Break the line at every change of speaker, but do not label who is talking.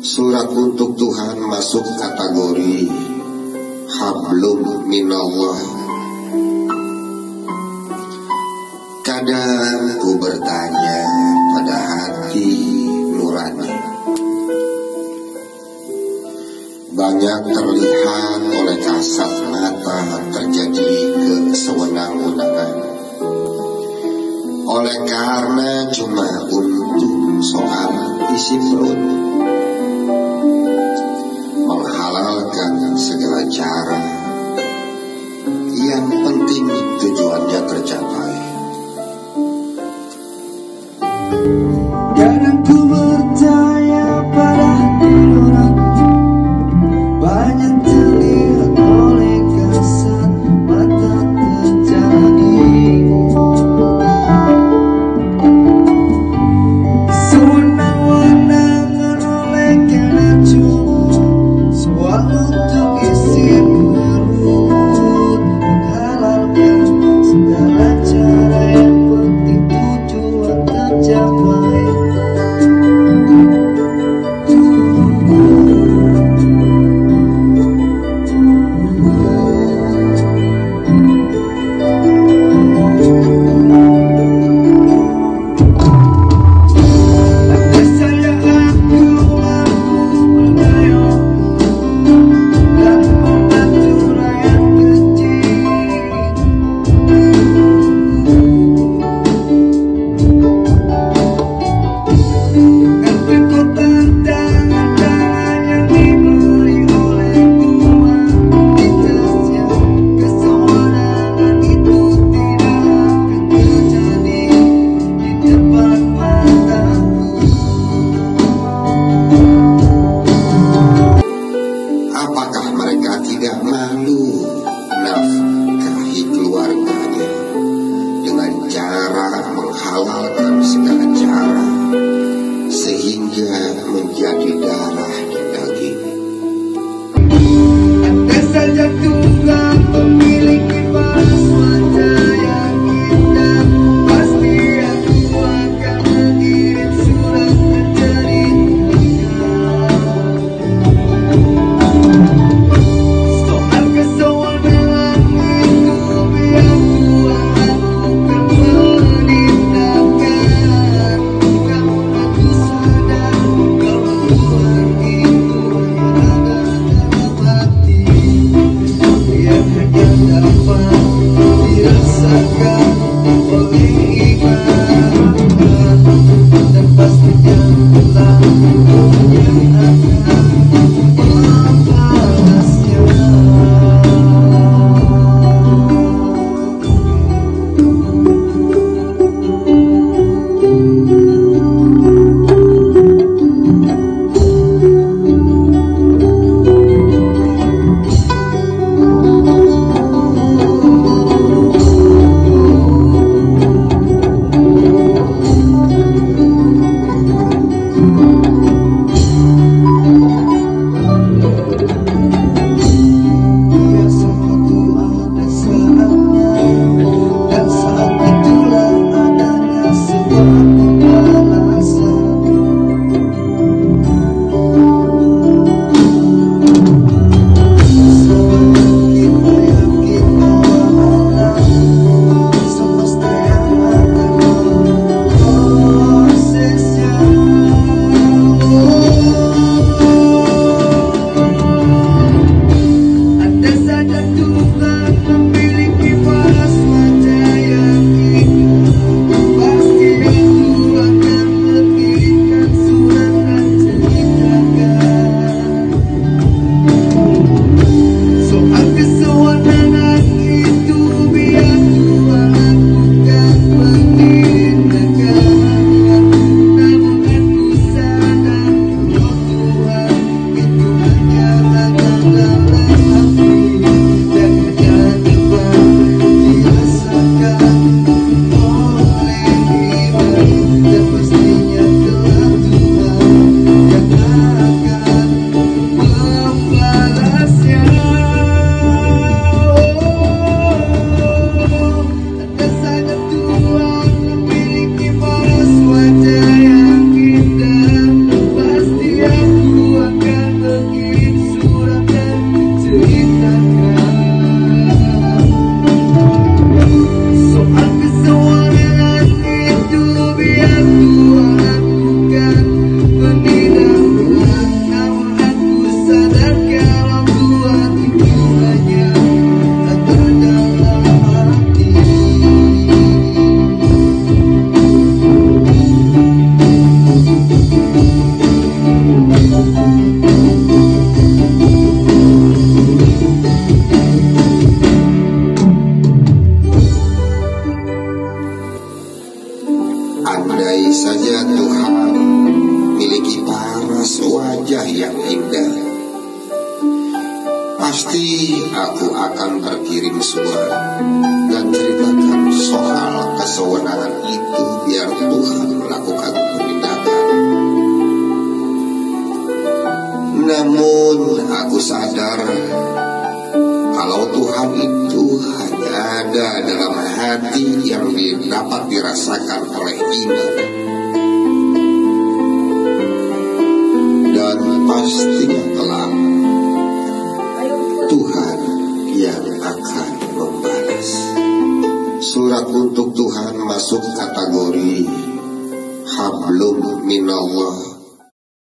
Surat untuk Tuhan masuk kategori Hablum minallah. Kadang ku bertanya pada hati nurani. Banyak terlihat oleh kasat mata terjadi kesewenang-wenangan. Oleh karena cuma untuk soal isi perut segala cara yang penting tujuannya tercapai.
Kadang ku bertanya pada nurani Banyak terlihat oleh kasat mata terjadi Sewenang-wenangan oleh karena
menjadi darah dan daging?
I'll find Andai saja Tuhan. Miliki paras wajah yang indah. Pasti aku akan
berkirim surat dan ceritakan ada dalam hati yang dapat dirasakan oleh iman. Dan pastinya kelak Tuhan yang akan membalas. Surat untuk Tuhan masuk kategori Hablum minallah